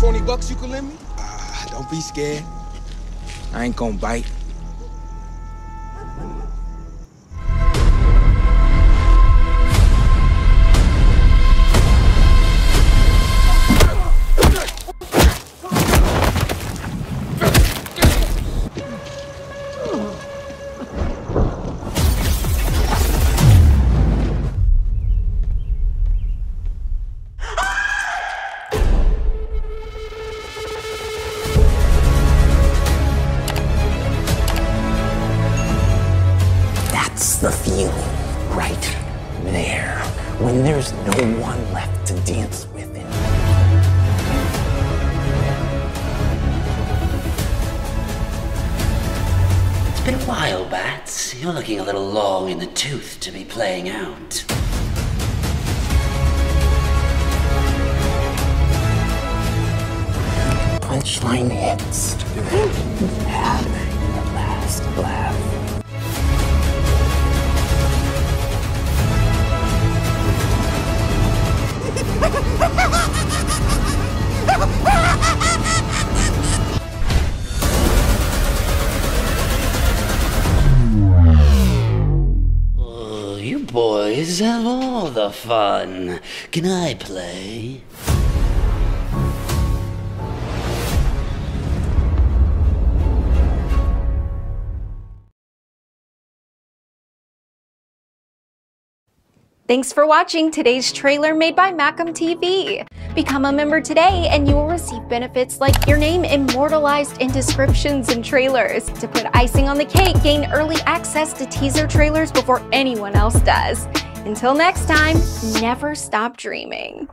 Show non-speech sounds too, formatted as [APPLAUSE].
20 bucks you can lend me? Uh, don't be scared. I ain't gonna bite. That's the feeling right there when there's no one left to dance with it. It's been a while, Bats. You're looking a little long in the tooth to be playing out. Punchline hits. [LAUGHS] boys have all the fun. Can I play? Thanks for watching today's trailer made by Macam TV. Become a member today and you will receive benefits like your name immortalized in descriptions and trailers. To put icing on the cake, gain early access to teaser trailers before anyone else does. Until next time, never stop dreaming.